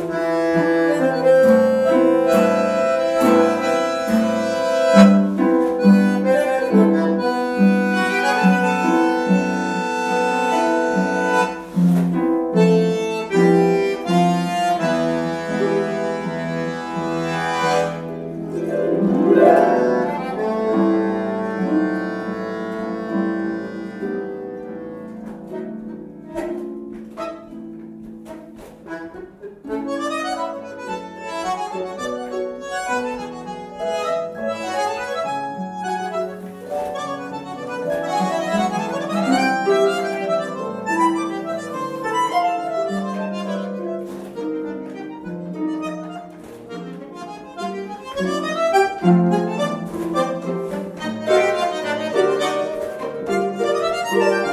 Amen. Thank you.